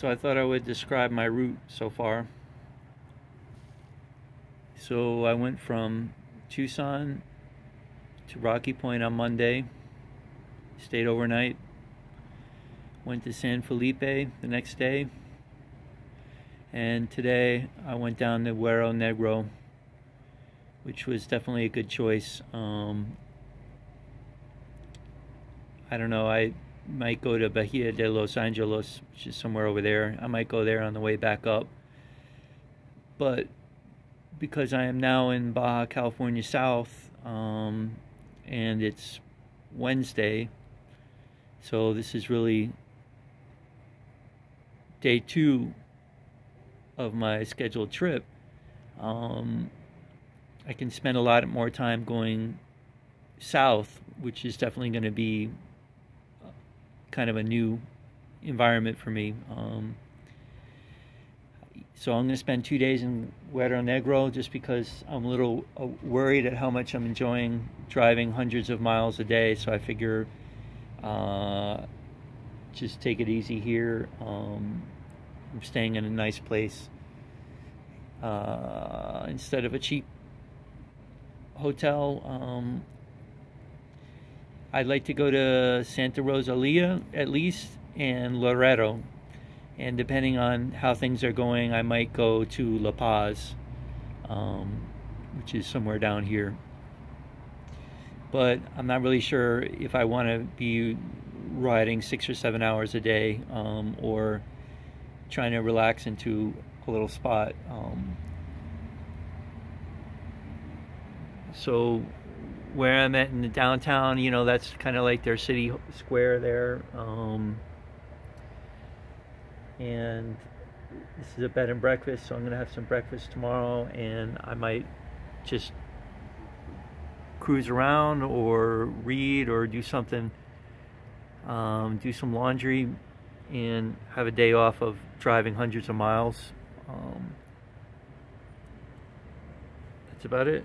So I thought I would describe my route so far. So I went from Tucson to Rocky Point on Monday, stayed overnight, went to San Felipe the next day, and today I went down to Guerrero Negro, which was definitely a good choice. Um, I don't know, I might go to Bahia de Los Angeles, which is somewhere over there. I might go there on the way back up. But because I am now in Baja California South, um, and it's Wednesday, so this is really day two of my scheduled trip. Um, I can spend a lot more time going south, which is definitely going to be kind of a new environment for me. Um, so I'm going to spend two days in Guerrero Negro just because I'm a little uh, worried at how much I'm enjoying driving hundreds of miles a day. So I figure uh, just take it easy here. Um, I'm staying in a nice place uh, instead of a cheap hotel. Um, I'd like to go to Santa Rosalia at least and Loreto. And depending on how things are going, I might go to La Paz, um, which is somewhere down here. But I'm not really sure if I want to be riding six or seven hours a day um, or trying to relax into a little spot. Um, so where I'm at in the downtown, you know, that's kind of like their city square there. Um, and this is a bed and breakfast, so I'm gonna have some breakfast tomorrow, and I might just cruise around or read or do something, um, do some laundry, and have a day off of driving hundreds of miles. Um, that's about it.